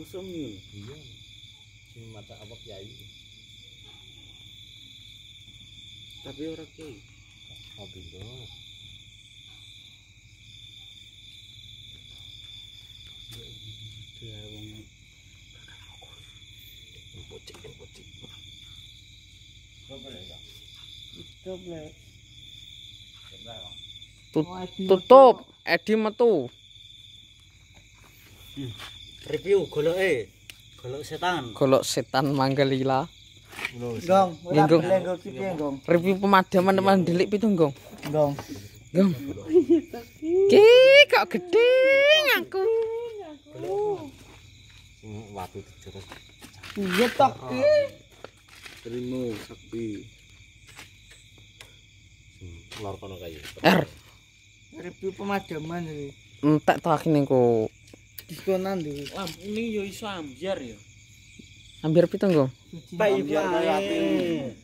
Musuh ngono. iya. Sing mata apa kiai. Tapi ora kiai. oh bindo Dia wong bocik bocik. Doble. Tutup, Edi metu. Review goloke. Golok setan. Golok setan Manggalila. Gong, Gong. Review pemadaman teman delik pitung gong. Gong. Gong. Ki kok gedeng aku. sing watu terus Iya tok. Terima sakti. sing lor kono kae Er, Review pemadaman iki. entek to akhirnya ku. Diskonan iki. Wah, ini yo iso ambiar ya. Hampir pitung gong. Baik baik.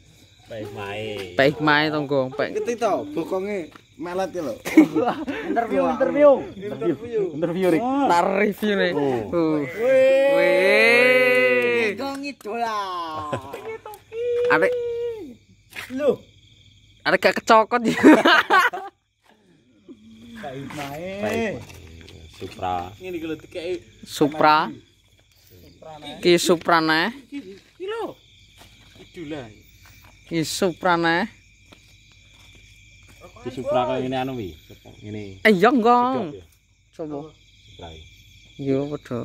baik mae Baik mae to. Baik. Ngerti to, bokonge melet ya lho. Interview interview. Interview. interview rik Tak review nih. Uh. Wih. Gong idola. Arek Lu. arek gak kecokot ya. Baik baik. Supra kalau dikei Supra. Ki Suprane. iki lho. Idola. Ki Suprane. di supra kok ngene anu wi ngene Eh iya Gedok gong. ya, Coba. supra iki. Yo padha.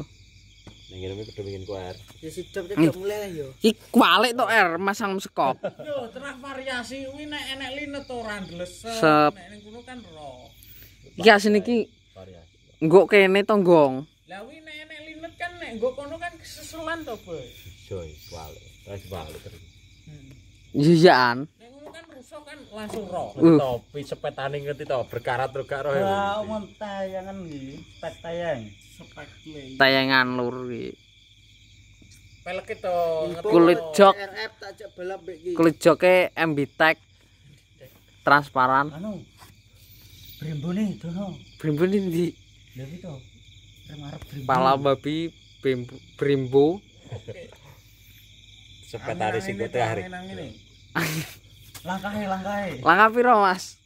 ning ngene iki pedho ngene ku air Ya sidap cek mulai yo. Ki kwalik to R masang sekop. Yo, terah variasi kuwi nek enek linet ora ndleset. Sep. Nek ning kono kan ro. Iki asine iki nggo kene to gong. Lah kuwi nek enek linet kan nek nggo kono kan kesusulan to, Boy. joy wale terus balik terus Iya Nek ngono kan rusak kan langsung ro. Uh. topi sepetane ngerti to berkarat ro gak ro Wah, umum tayangan iki, pet tayang. Spek tayangan lur iki. Peleke to Kulit jok, RF tak cek balap iki. kulit joke MB Tech transparan. Anu. Brembone dono. Brimbo ini pala babi brimbo. sepetane sing ku terakhir Nang ngene. Langkahe langkahe. Langkah piro, Mas?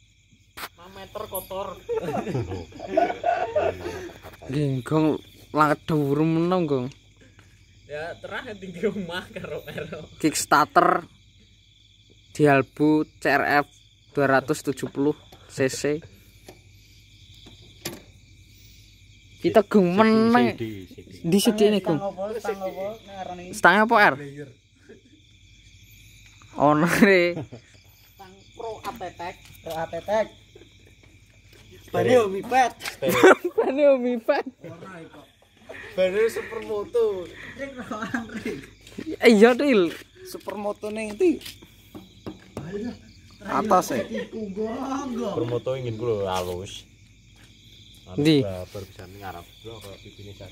5 meter kotor. Genggong langkah dhuwur meneng, Gong. Ya terah tinggi omah karo karo. Kickstarter Dialbu CRF 270 cc. kita gung meneng di sini ku. stang apa R? Oh nari stang pro apetek pro apetek bani omi pet. Bani omi supermoto. Eh, iya dil supermoto nih itu atas e. supermoto ingin gue halus. Ndi? babar bisa ngarap bro kok pipine sak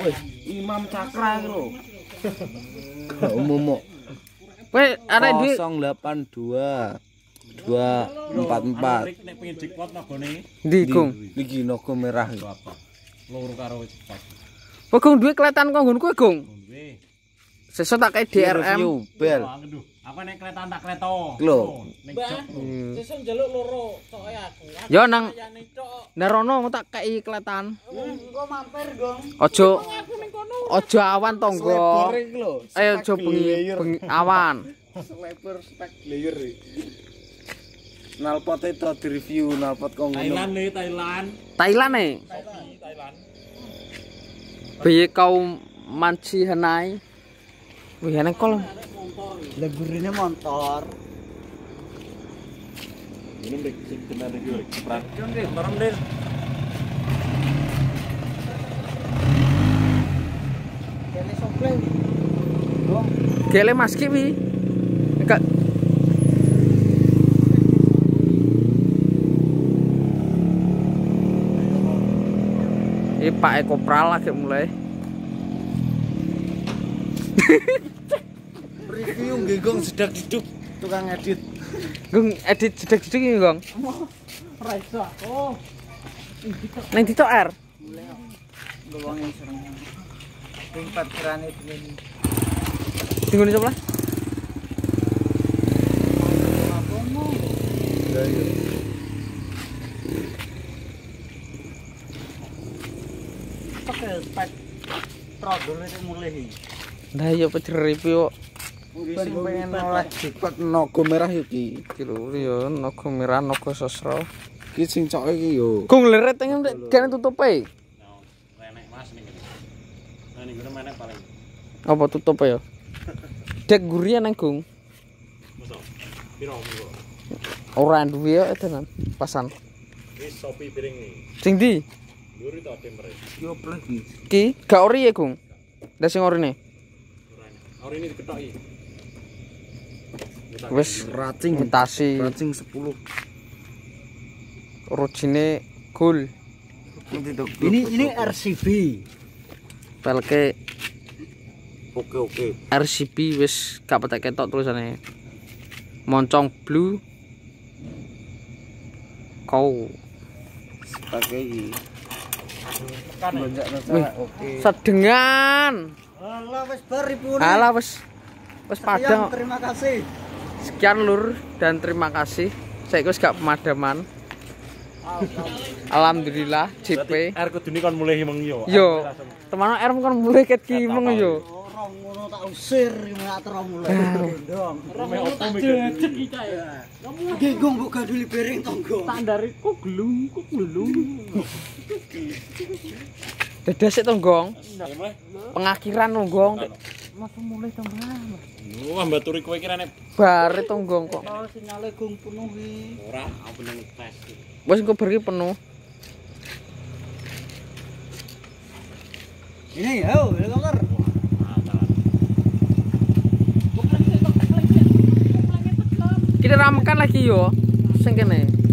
Wis, Imam Cakra iki lho. Umum Kowe arek duwe 082 244 nek pengen jackpot nagone ndi, Gong? Iki naga merah iki. apa loro karo cepat Kowe Gong duwe kletan kok nggon kowe, Gong. duwe Sesuk tak kei DRM. Bel. Apa nek kereta tak kereta Lho. nek Mbak, sesuk njaluk loro coke aku. Aku Yo nang cok. Nerono tak kei kletan. Engko mampir, Gong. Ojo ojo awan tonggo. Ayo ojo bengi, bengi awan. Lebar spek layer iki. Nalpot itu di review nalpot kok ngono. Thailand nih Thailand Thailand nih. Thailand Biye kau manci hanai. Wih, enak kol. Lah gurine motor. ini lho pran merem deh. Enggak. Ini Pak Eko Pral lagi mulai. Nggih Gong sedak diduk tukang edit. Gung edit jedek-jedek ini, Gong. Ora iso. Oh, Neng Tito R. Gowonge seneng. Ping parkirane ini. Tinggal di sebelah. Ya iya. Pakai spek trodol itu mulai. Nah iya pecerip yo. Sing pengen oleh naga merah yo ki. Iki lho yo naga merah naga sasra. Ki sing coke iki yo. Gung leret ndek kene tutupe. Renek mas ning kene. Nah ning kene menek paling. Apa tutup ya? Dek gurian nang Gung. Mosok. Piro minggu? Ora duwe ya tenan pasan. Wis sopi piring nih. Sing to. Yo ki gak ori ya Gung. Lah sing orine. Ora ini diketoki. Wis Racing. imitasi Racing 10. origine gold. Ini ini RCB. Pelke Oke oke. RCB wis gak petek ketok tulisane. Moncong blue. Kau Pakai Wih. oke. sedengan. Alah wis bar ibu. Alah wis wis padang. Terima kasih. Sekian lur dan terima kasih. Saya wis gak pemadaman. Alhamdulillah JP. Air kudune kon mulai himeng yo. Yo, teman R kan mulai ket ki meng yo. Orang ngono tak usir gimana terus mulai. Dong. Mikir. kita ya. Gaduli piring tonggo. Standariku gelung, ku gelung. Dadah sik to, Gong. Ya mulai. Pengakhiran to, langsung mulai tambah. Lho, ambat turu kowe iki rene bare tonggong kok. Kalau sinyale gung penuh iki. Ora, aku ben ngetes. Wes engko bar iki penuh. Ini ya, ini kamar. Kita ramekan lagi yo, sing kene.